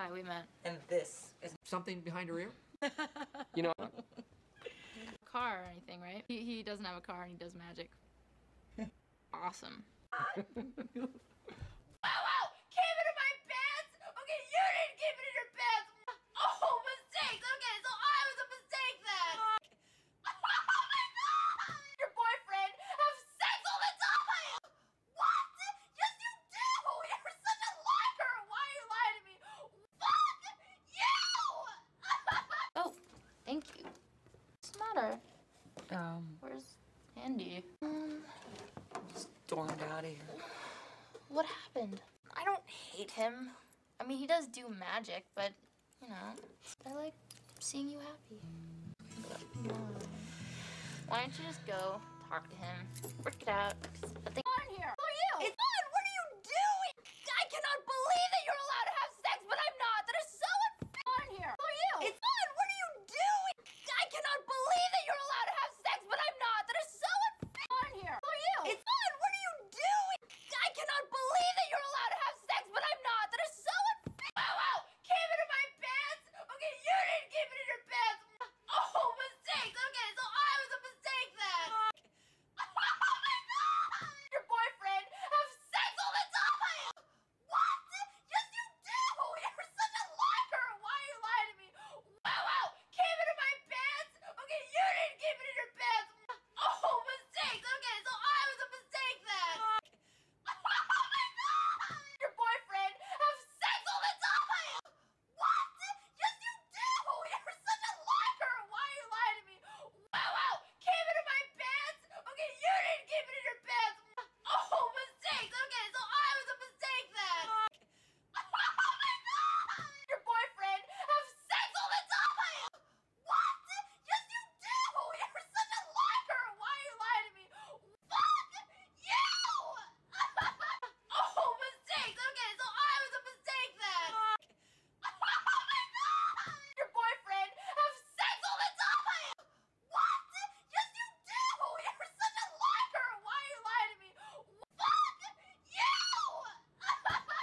Yeah, we met. And this is Something behind her ear? you know, Car or anything, right? He, he doesn't have a car and he does magic. awesome. Um Where's Andy? Um, stormed out of here. what happened? I don't hate him. I mean, he does do magic, but, you know, I like seeing you happy. Why don't you just go talk to him, work it out? I think On here! For you! It's